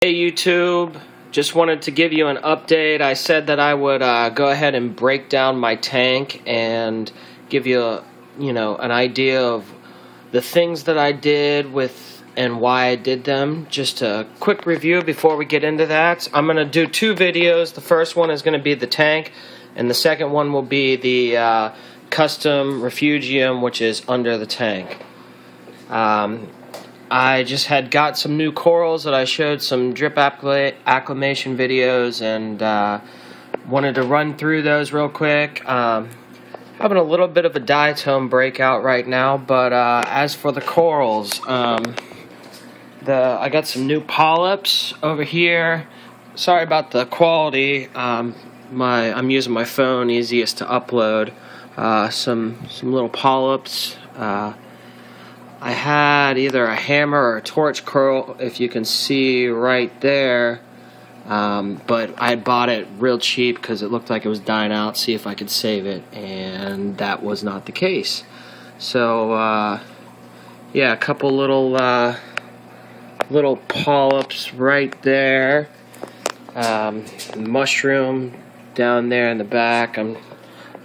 Hey YouTube, just wanted to give you an update. I said that I would uh, go ahead and break down my tank and give you, a, you know, an idea of the things that I did with and why I did them. Just a quick review before we get into that. I'm going to do two videos. The first one is going to be the tank, and the second one will be the uh, custom refugium, which is under the tank. Um, I just had got some new corals that I showed some drip acclimation videos and uh, wanted to run through those real quick. Um, having a little bit of a diatom breakout right now, but uh, as for the corals, um, the I got some new polyps over here. Sorry about the quality. Um, my I'm using my phone, easiest to upload. Uh, some some little polyps. I had either a hammer or a torch coral, if you can see right there. Um, but I had bought it real cheap because it looked like it was dying out. See if I could save it, and that was not the case. So uh, yeah, a couple little uh, little polyps right there. Um, mushroom down there in the back. I'm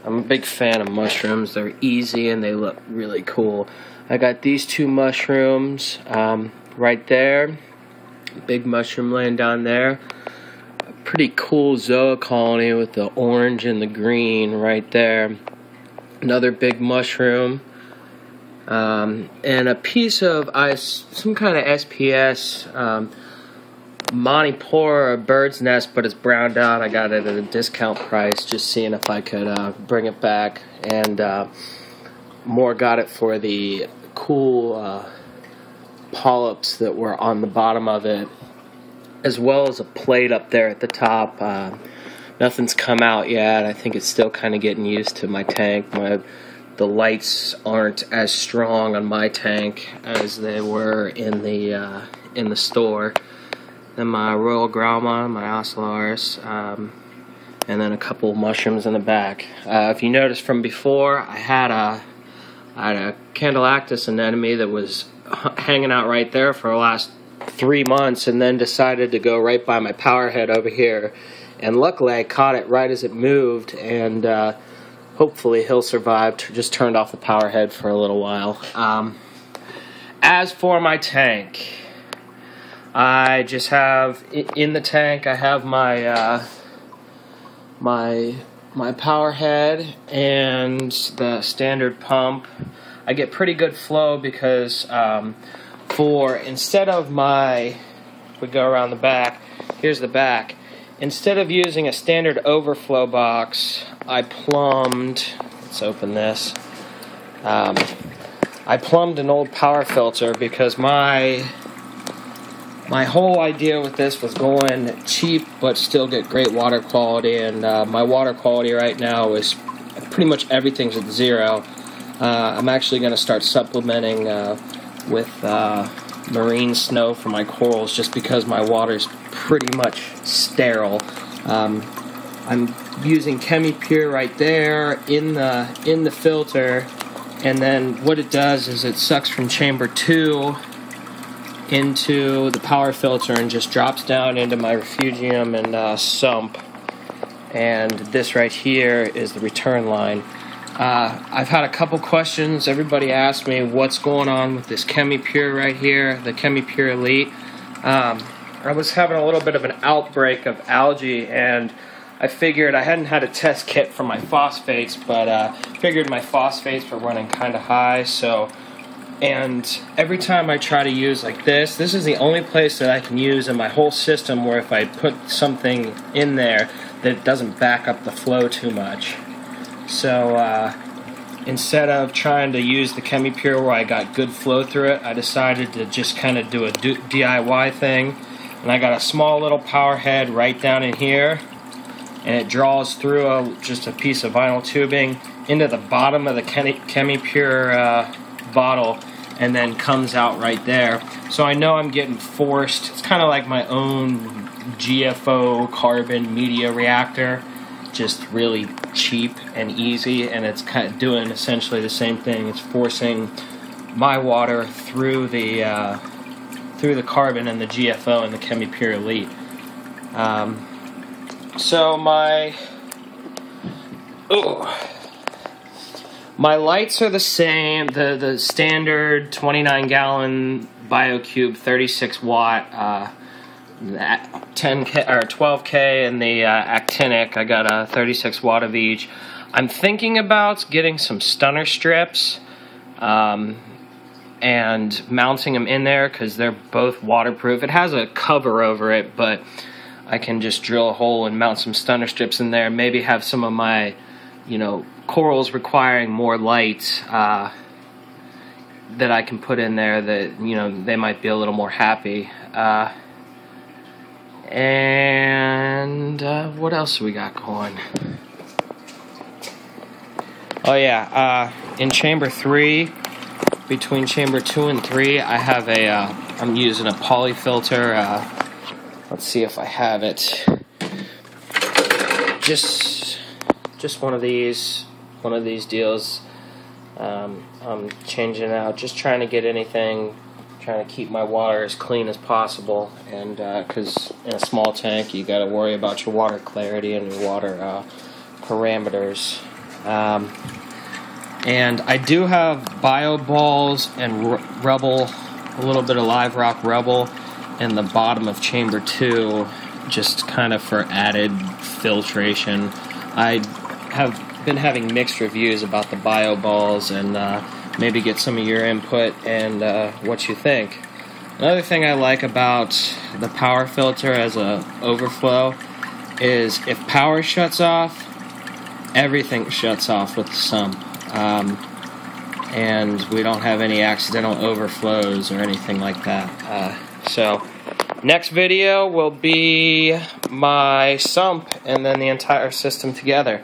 I'm a big fan of mushrooms. They're easy and they look really cool. I got these two mushrooms um, right there. Big mushroom land down there. A pretty cool zoa colony with the orange and the green right there. Another big mushroom. Um, and a piece of ice, some kind of SPS. Um, Montipora bird's nest, but it's browned out. I got it at a discount price, just seeing if I could uh, bring it back. And uh, more got it for the cool uh, polyps that were on the bottom of it, as well as a plate up there at the top. Uh, nothing's come out yet. I think it's still kind of getting used to my tank. My the lights aren't as strong on my tank as they were in the uh, in the store. Then my Royal Gramma, my Ocellaris, um, and then a couple mushrooms in the back. Uh, if you notice from before, I had a I had a Condylactis anemone that was hanging out right there for the last three months, and then decided to go right by my power head over here. And luckily, I caught it right as it moved, and uh, hopefully he'll survive. Just turned off the power head for a little while. Um, as for my tank. I just have in the tank. I have my uh, my my power head and the standard pump. I get pretty good flow because um, for instead of my we go around the back. Here's the back. Instead of using a standard overflow box, I plumbed. Let's open this. Um, I plumbed an old power filter because my my whole idea with this was going cheap but still get great water quality and uh, my water quality right now is pretty much everything's at zero. Uh, I'm actually going to start supplementing uh, with uh, marine snow for my corals just because my water is pretty much sterile. Um, I'm using ChemiPure right there in the in the filter and then what it does is it sucks from chamber 2 into the power filter and just drops down into my refugium and uh, sump. And this right here is the return line. Uh, I've had a couple questions. Everybody asked me what's going on with this ChemiPure right here, the ChemiPure Elite. Um, I was having a little bit of an outbreak of algae, and I figured I hadn't had a test kit for my phosphates, but uh, figured my phosphates were running kind of high, so and every time I try to use like this, this is the only place that I can use in my whole system where if I put something in there that doesn't back up the flow too much. So uh, instead of trying to use the ChemiPure where I got good flow through it, I decided to just kind of do a DIY thing. And I got a small little power head right down in here. And it draws through a, just a piece of vinyl tubing into the bottom of the ChemiPure uh, bottle and then comes out right there. So I know I'm getting forced. It's kind of like my own GFO carbon media reactor, just really cheap and easy, and it's kind of doing essentially the same thing. It's forcing my water through the uh, through the carbon and the GFO and the ChemiPure Elite. Um, so my oh, my lights are the same. The the standard 29 gallon BioCube 36 watt. Uh, 10k or 12k and the uh, actinic i got a 36 watt of each i'm thinking about getting some stunner strips um, and mounting them in there because they're both waterproof it has a cover over it but i can just drill a hole and mount some stunner strips in there maybe have some of my you know corals requiring more light uh, that i can put in there that you know they might be a little more happy uh, and uh, what else we got going? Oh yeah, uh, in chamber three, between chamber two and three, I have a. am uh, using a poly filter. Uh, let's see if I have it. Just, just one of these, one of these deals. Um, I'm changing out, just trying to get anything trying to keep my water as clean as possible. And because uh, in a small tank you got to worry about your water clarity and your water uh, parameters. Um, and I do have bio balls and rubble a little bit of live rock rubble in the bottom of chamber 2 just kind of for added filtration. I have been having mixed reviews about the bio balls and uh, maybe get some of your input and uh, what you think. Another thing I like about the power filter as a overflow is if power shuts off, everything shuts off with the sump. Um, and we don't have any accidental overflows or anything like that. Uh, so, next video will be my sump and then the entire system together.